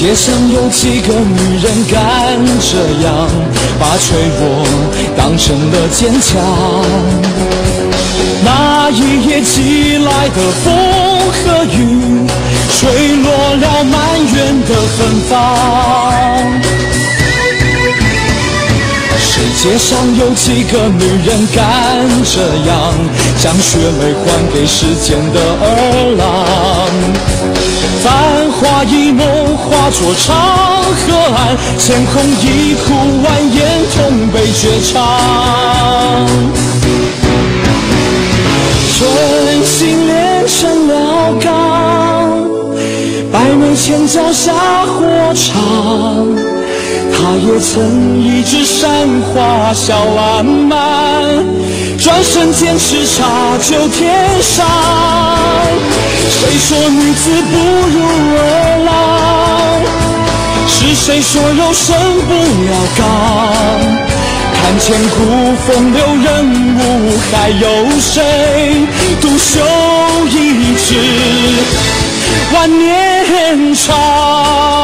街上有几个女人敢这样把脆弱当成了坚强？那一夜寄来的风和雨，吹落了满园的芬芳。世界上有几个女人敢这样，将血泪还给时间的儿郎？一梦化作长河岸，千红一哭万言痛悲绝唱。春心炼成了钢，百媚千脚下火场。他也曾一枝山花笑烂漫，转身间叱咤九天上。谁说女子不如儿？是谁说肉身不了钢？看千古风流人物，还有谁独秀一帜万年长？